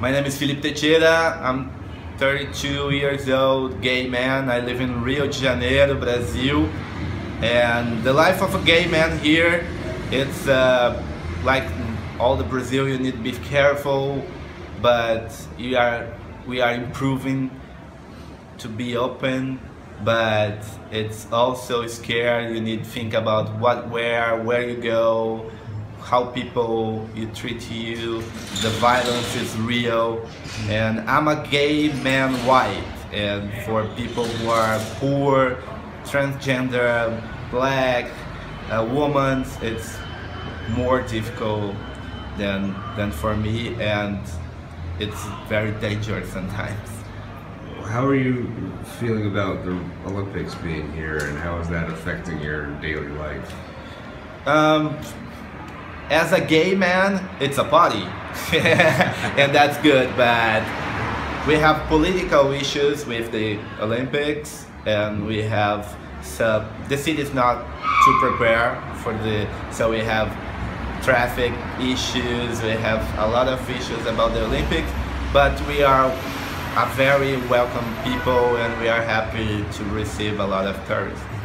My name is Filipe Techera. I'm 32 years old, gay man. I live in Rio de Janeiro, Brazil. And the life of a gay man here, it's uh, like all the Brazil, you need to be careful, but you are, we are improving to be open, but it's also scary. You need to think about what, where, where you go, how people you treat you, the violence is real. And I'm a gay man white, and for people who are poor, transgender, black, uh, women, it's more difficult than than for me, and it's very dangerous sometimes. How are you feeling about the Olympics being here, and how is that affecting your daily life? Um, as a gay man, it's a party, and that's good. But we have political issues with the Olympics, and we have the city is not to prepare for the. So we have traffic issues. We have a lot of issues about the Olympics, but we are a very welcome people, and we are happy to receive a lot of tourists.